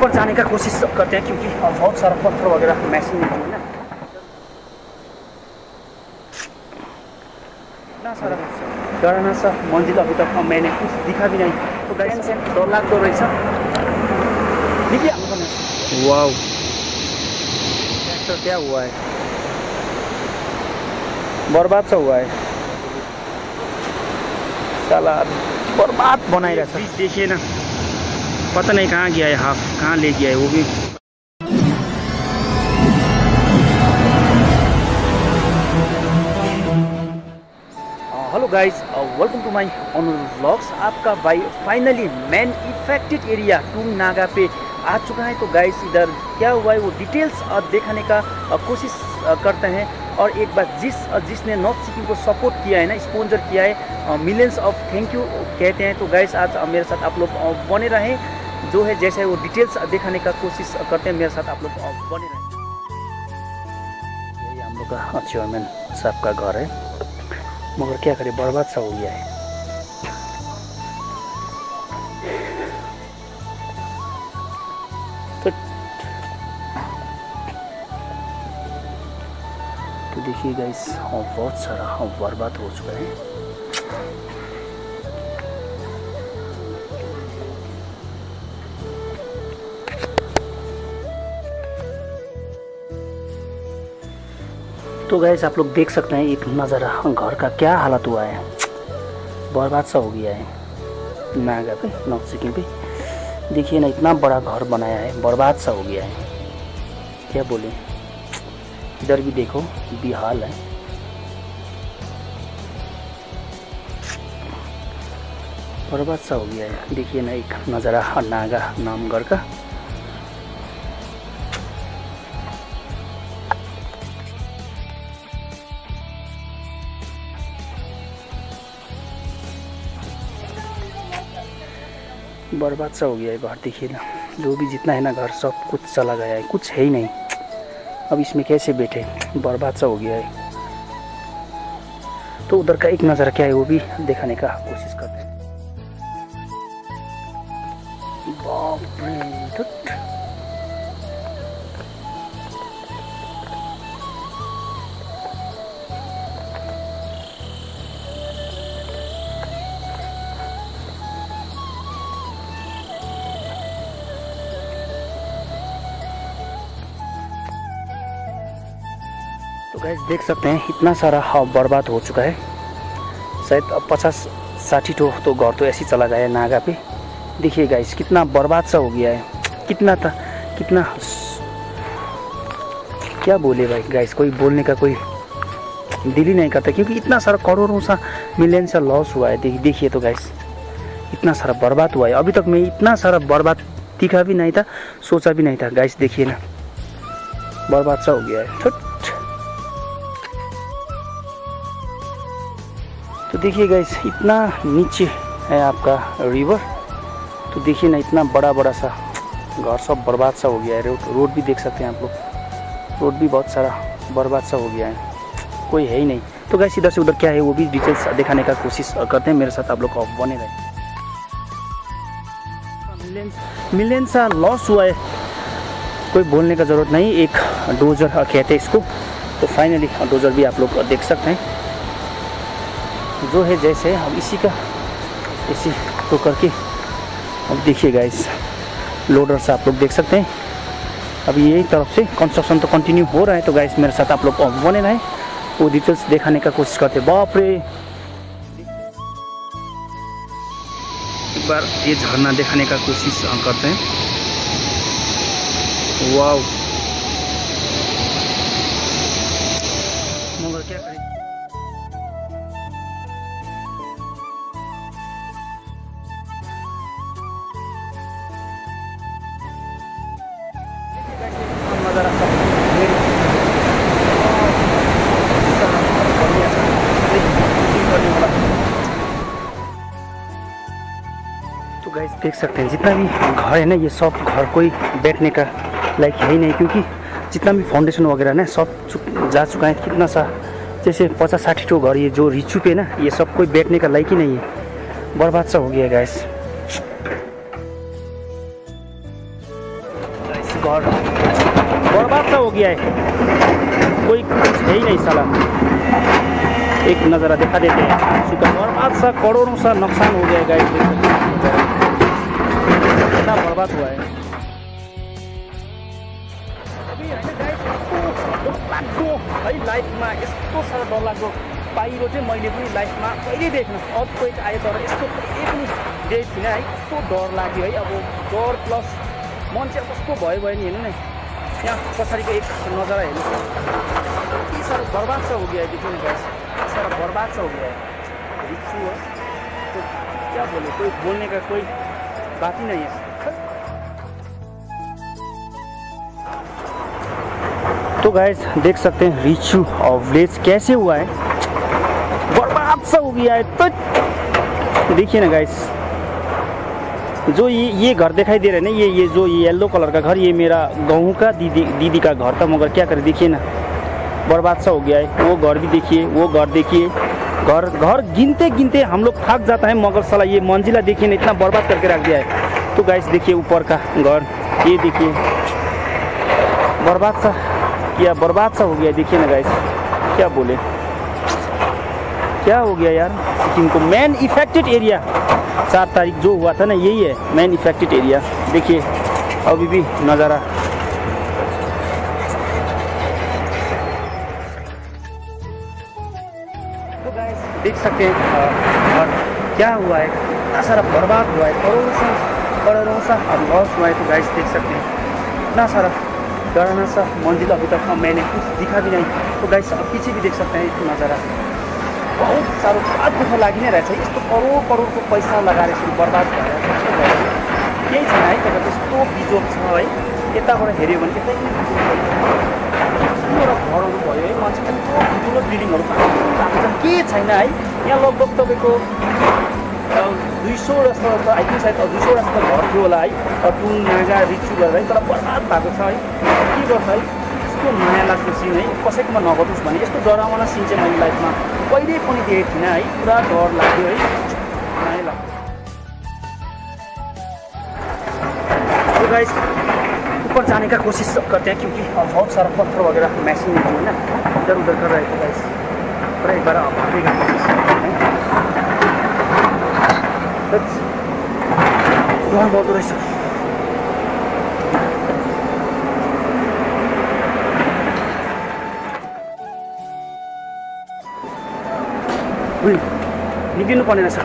ऊपर जाने का कोशिश करते हैं क्योंकि बहुत सारा पत्थर वगैरह मैसिंग है ना। इतना सारा डराना सा मंजिल अभी तक मैंने कुछ दिखा भी नहीं। तो गाइस डर लाग्दो रहेछ वाओ। ट्रैक्टर क्या हुआ है? बर्बाद सा हुआ है। साला बर्बाद बनाइरहेछ बीच देखिए ना। पता नहीं कहाँ गया है, हाफ़ कहाँ ले गया है, वो भी। Hello guys welcome to my Anur vlogs आपका भाई फाइनली मैन इफेक्टेड एरिया टूम नागा पे आ चुका है। तो गाइस इधर क्या हुआ है, वो डिटेल्स दिखाने का कोशिश करते हैं। और एक बार जिस जिसने नॉर्थ सिक्किम को सपोर्ट किया है ना स्पॉन्सर किया है मिलियंस ऑफ़ थैंक यू कहते हैं। तो गाइस आज मेरे साथ आप लोग बने रहें। जो है जैसे वो डिटेल्स दिखाने का कोशिश करते हैं मेरे साथ आप लोग बने रहें। यही हम लोग का चेयरमैन साहब का घर है। मगर क्या करें बर्बाद सा हो गया है। तो तो देखिए गाइस हाँ, बहुत सारा हाँ, बर्बाद हो चुका है। तो गैस आप लोग देख सकते हैं एक नज़ारा। घर का क्या हालत हुआ है? बर्बाद सा हो गया है। नागा पे नॉर्थ सिक्किम पे देखिए ना, इतना बड़ा घर बनाया है, बर्बाद सा हो गया है। क्या बोले? इधर भी देखो, बेहाल है। बर्बाद सा हो गया है। देखिए ना, एक नज़ारा, नागा नामगढ़ का। बर्बाद सा हो गया है घर देखिए ना। जो भी जितना है ना घर सब कुछ चला गया है कुछ है ही नहीं। अब इसमें कैसे बैठे? बर्बाद सा हो गया है। तो उधर का एक नज़र क्या है वो भी दिखाने का कोशिश करते हैं। बाप रे, तो गैस देख सकते हैं इतना सारा हाँ, बर्बाद हो चुका है। शायद अब पचास साठी ठो तो घर तो ऐसे चला गया नागा पे। देखिए गाइस कितना बर्बाद सा हो गया है। कितना था कितना क्या बोले भाई गाइस कोई बोलने का कोई दिल ही नहीं करता क्योंकि इतना सारा करोड़ों सा मिलियन सा लॉस हुआ है। देख देखिए तो गाइस इतना सारा बर्बाद हुआ है। अभी तक मैं इतना सारा बर्बाद दिखा भी नहीं था सोचा भी नहीं था। गाइस देखिए ना बर्बाद सा हो गया है। छुट तो देखिए गाइस इतना नीचे है आपका रिवर तो देखिए ना इतना बड़ा बड़ा सा घर सब बर्बाद सा हो गया है। रोड रोड भी देख सकते हैं आप लोग। रोड भी बहुत सारा बर्बाद सा हो गया है। कोई है ही नहीं। तो गैस इधर से उधर क्या है वो भी डिटेल्स दिखाने का कोशिश करते हैं। मेरे साथ आप लोग को बने रहे। मिलियन सा लॉस हुआ है। कोई बोलने का ज़रूरत नहीं। एक डोजर कहते हैं इसको। तो फाइनली डोजर भी आप लोग देख सकते हैं। जो है जैसे हम इसी का, इसी को करके अब देखिए गाइस लोडर से आप लोग देख सकते हैं। अब यही तरफ़ से कंस्ट्रक्शन तो कंटिन्यू हो रहा है तो गाइस मेरे साथ आप लोग बने रहे। वो डिटेल्स दिखाने का कोशिश करते। बाप रे! एक बार ये झरना दिखाने का कोशिश करते हैं। वाओ सकते हैं। जितना भी घर है ना, ये सब घर कोई बैठने का लायक है ही नहीं, क्योंकि जितना भी फाउंडेशन वगैरह ना, सब चुक जा चुका है, कितना सा जैसे पचास साठी ठो घर, ये जो रिचू पे ना, ये सब कोई बैठने का लायक ही नहीं है। बर्बाद सा हो गया है गैस घर बर्बाद सा हो गया है। कोई कुछ है ही नहीं, साला। एक नज़ारा दिखा देते हैं। सुबह बर्बाद सा, करोड़ों सा नुकसान हो गया है गाइस बर्बाद हुआ है। डरलाग्दो है लाइफमा यस्तो साह्रो डरलाग्दो पाइरो चाहिँ मैले पनि लाइफमा कहिले देख्न अर्थक्वेक आयो तर यस्तो कहिले पनि देखेको थिइनँ है। यस्तो डर लाग्यो है। अब डर प्लस मन चाहिँ कस्तो भयो भयो नि हेर्नु न। यहाँ पछाडिको एक नजारा हेर्नु। यति साह्रो बर्बाद सा हो गया ना guys, यति साह्रो बर्बाद सा हो गया रिक्सु है। क्या बोले? कोई बोलने का कोई बात ही नहीं तो गाइस देख सकते हैं रिचू और कैसे हुआ है? बर्बाद सा हो गया है तो देखिए ना गाइस जो ये ये घर दिखाई दे रहा है ना, ये ये जो ये येलो कलर का घर, ये मेरा गाँव का दीदी दीदी का घर था, मगर क्या करें, देखिए ना, बर्बाद सा हो गया है, वो घर भी देखिए, वो घर देखिए, घर घर गिनते गिनते हम लोग थक जाता है, मगर साला ये मंजिला देखिए ना, इतना बर्बाद करके रख दिया है। तो गाइस देखिए ऊपर का घर, ये देखिए, बर्बाद सा किया, बर्बाद सा हो गया। देखिए ना गाइस क्या बोले? क्या हो गया यार? सिक्किम को मैन इफेक्टेड एरिया चार तारीख जो हुआ था ना, यही है मैन इफेक्टेड एरिया देखिए, अभी भी नज़ारा। तो देख सकते हैं और क्या हुआ है? इतना सारा बर्बाद हुआ है, करोड़ों करोड़ों सा लॉस हुआ है तो गाइस देख सकते हैं। इतना सारा डराना सा मंजिल अभी तक मैंने कुछ दिखा भी नहीं तो गाइस अब पीछे भी देख सकते नज़ारा। बहुत साह्रो पुरा दुःख लागि नै रहेछ यस्तो करोड करोडको पैसा लगाएर यसरी बर्बाद भएर केही छैन है तपाईँ त्यस्तो बिजोग छ है। यताबाट हेऱ्यो भने यतै एउटा घरहरू भयो है मान्छे यत्रो ठुलो बिल्डिङहरू के छैन है यहाँ लगभग तपाईँको दुई सौ जस्तो आई थिङ्क सायद दुई सौ जस्तो घर थियो होला है टुङ नागा रिचु गरेर है तर बर्बाद भएको छ है के गर्छ है यस्तो माया लाग्दो सिन है कसैकोमा नघटोस् भने यस्तो डरावना सिन चाहिँ मैले लाइफमा कहिले पनि देखेको थिइनँ है पुरा डर लाग्यो है माया लाग्यो गाइस ऊपर जाने का कोशिश करते हैं क्योंकि बहुत सारा पत्थर वगैरह मैसिंग है ना इधर उधर कर रहे थे गाइस पर एक बार हैं बहुत रहेछ उही, निक्लिनु पर्ने रहेछ।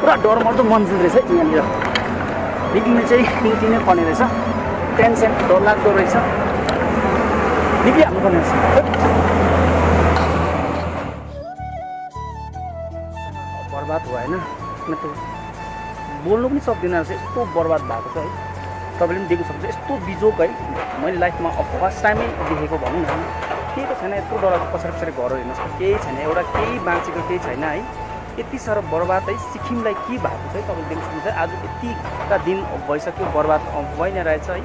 पुरा डरमर्दो मन्जिल रहेछ है यहाँनिर। निक्लिनु चाहिँ निक्लिनै पर्ने रहेछ। टेन्सन डर लाग्दो रहेछ। निक्लिहाल्नु पर्ने रहेछ। होइन म त बोल्नु पनि सक्दिनँ रहेछ यस्तो बर्बाद भएको छ है। तपाईँले पनि देख्नु सक्नुहुन्छ यस्तो बिजोक है। मैले लाइफमा फर्स्ट टाइमै देखेको भनौँ न। केही त छैन यत्रो डरको पछाडि पछाडि घरहरू हेर्नुहोस् केही छैन। एउटा केही बाँचेको केही छैन है। यति साह्रो बर्बाद है। सिक्किमलाई के भएको छ है तपाईँले देख्नु सक्नुहुन्छ। आज यतिका दिन भइसक्यो बर्बाद भइ नै रहेछ है।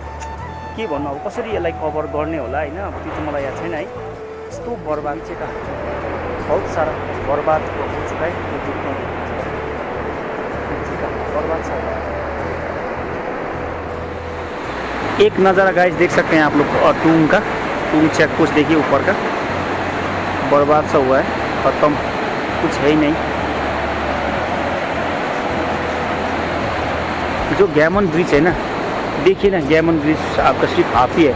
के भन्नु अब कसरी यसलाई कभर गर्ने होला होइन? अब त्यो चाहिँ मलाई याद छैन है। यस्तो बर्बाद चाहिँ का बहुत सारा बर्बाद हो। एक नज़ारा गाइस देख सकते हैं आप लोग टूंग का। टूंग चेक पोस्ट देखिए ऊपर का। बर्बाद सा हुआ है, खत्म। कुछ है ही नहीं। जो गैमन ब्रिज है ना, देखिए ना गैमन ब्रिज आपका सिर्फ़ हाफ़ ही है।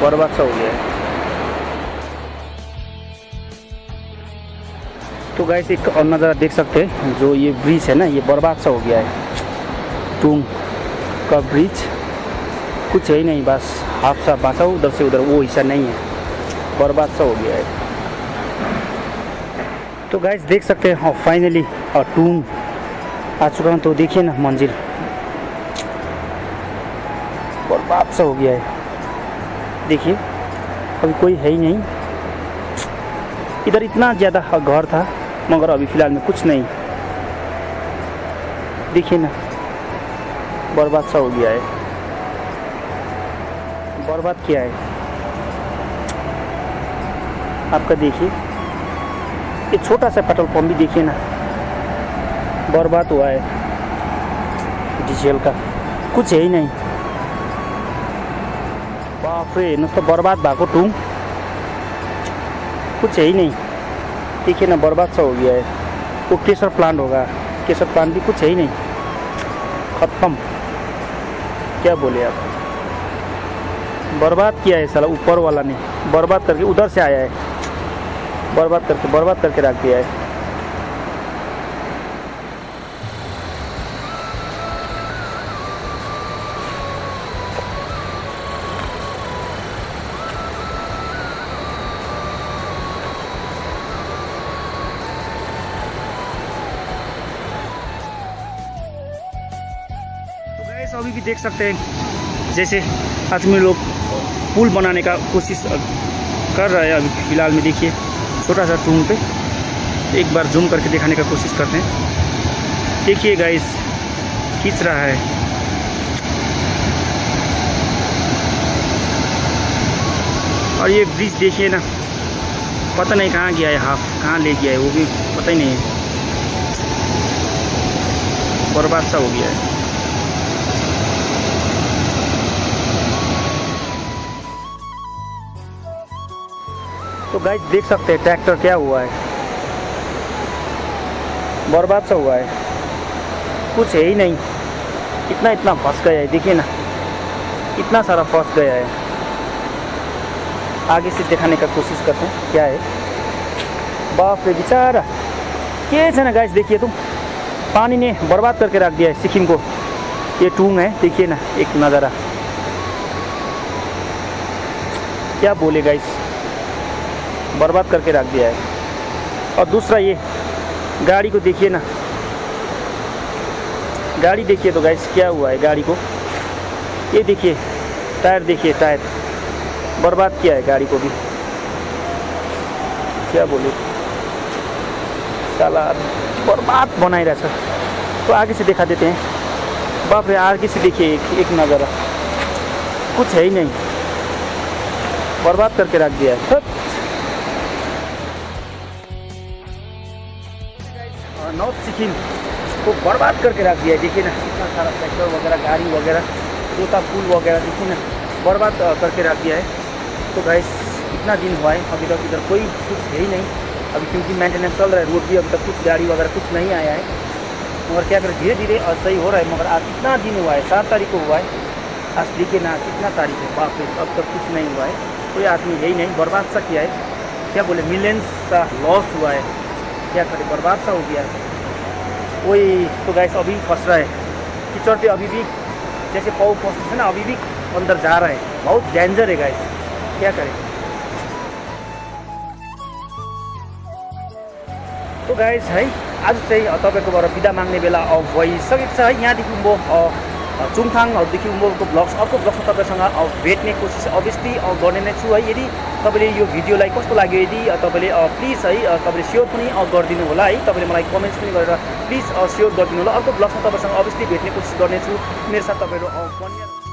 बर्बाद सा हो गया है। तो गैस एक और नज़ारा देख सकते हैं, जो ये ब्रिज है ना, ये बर्बाद सा हो गया है। टूंग का ब्रिज कुछ है ही नहीं, बस हाफ़ सा बासा उधर से उधर, वो हिस्सा नहीं है। बर्बाद सा हो गया है। तो गाइस देख सकते हैं हाँ फाइनली और टून आ चुका हूँ तो देखिए ना, मंजिल। बर्बाद सा हो गया है। देखिए, अभी कोई है ही नहीं। इधर इतना ज़्यादा घर था मगर अभी फ़िलहाल में कुछ नहीं। देखिए ना, बर्बाद सा हो गया है। बर्बाद किया है। आपका देखिए, ये छोटा सा पेट्रोल पंप भी देखिए ना, बर्बाद हुआ है। डीजल का कुछ है ही नहीं। बाप रे बर्बाद भएको टुङ कुछ है ही नहीं। देखिए ना बर्बाद सा हो गया है। वो केसर प्लांट होगा। केसर प्लांट भी कुछ है ही नहीं। खत्म। क्या बोले आप? बर्बाद किया है साला ऊपर वाला ने। बर्बाद करके उधर से आया है। बर्बाद करके बर्बाद करके रख दिया है। देख सकते हैं, जैसे आदमी लोग पुल बनाने का कोशिश कर रहा है अभी फ़िलहाल में देखिए, छोटा सा टूम पे एक बार जूम करके दिखाने का कोशिश करते हैं। देखिए गाइस खींच रहा है? और ये ब्रिज देखिए ना, पता नहीं कहाँ गया है हाफ़ कहाँ ले गया है, वो भी पता ही नहीं है। बर्बाद सा हो गया है। गाइस देख सकते हैं ट्रैक्टर क्या हुआ है। बर्बाद सा हुआ है। कुछ है ही नहीं। इतना इतना फंस गया है, देखिए ना। इतना सारा फंस गया है। आगे से दिखाने का कोशिश करते हैं, क्या है। बाप रे बेचारा। के ना गाइस देखिए तुम। पानी ने बर्बाद करके रख दिया है सिक्किम को। ये टूंग है, देखिए ना, एक नज़ारा। क्या बोले गाइस बर्बाद करके रख दिया है। और दूसरा ये गाड़ी को देखिए ना। गाड़ी देखिए तो गाइस क्या हुआ है गाड़ी को? ये देखिए टायर देखिए टायर। बर्बाद किया है गाड़ी को भी। क्या बोले? साला बर्बाद सर। तो आगे से दिखा देते हैं। बाप रे आगे से देखिए एक, एक नज़ारा। कुछ है ही नहीं। बर्बाद करके रख दिया है। थक। नॉर्थ सिक्किम को बर्बाद करके रख दिया देखिए ना इतना सारा ट्रैक्टर वगैरह, गाड़ी वगैरह जोता पुल वगैरह, देखिए ना, बर्बाद करके रख दिया है। तो भाई इतना दिन हुआ है, अभी तक इधर कोई कुछ है ही नहीं। अभी क्योंकि मेंटेनेंस चल रहा है, रोड भी अभी तक कुछ गाड़ी वगैरह कुछ नहीं आया है। मगर क्या करें धीरे धीरे सही हो रहा है, मगर आज इतना दिन हुआ है, सात तारीख को हुआ है। आज देखिए ना कितना तारीख है, बाप अब तक कुछ नहीं हुआ है। कोई आदमी है ही नहीं, बर्बाद सा किया है। क्या बोले मिलियंस का लॉस हुआ है। क्या करें बर्बाद सा हो गया वही तो गैस अभी फंस रहा। है कीचड़ पे अभी भी जैसे पाव फंस है ना अभी भी अंदर जा रहा। है बहुत डेंजर है गैस क्या करें? तो गाइस है आज चाहिँ तपाईँकोबाट बिदा माग्ने बेला भइसकेको छ। है यहाँदेखि म चुङथाङहरूदेखि उँभोको ब्लग्स अर्को ब्लग्समा तपाईँसँग भेट्ने कोसिस अभियसली गर्ने नै छु है। यदि तपाईँले यो भिडियोलाई कस्तो लाग्यो यदि तपाईँले प्लिज है तपाईँले सेयर पनि गरिदिनु होला है। तपाईँले मलाई कमेन्ट्स पनि गरेर प्लिज सेयर गरिदिनु होला। अर्को ब्लग्समा तपाईँसँग अभियसली भेट्ने कोसिस गर्नेछु मेरो साथ तपाईँहरू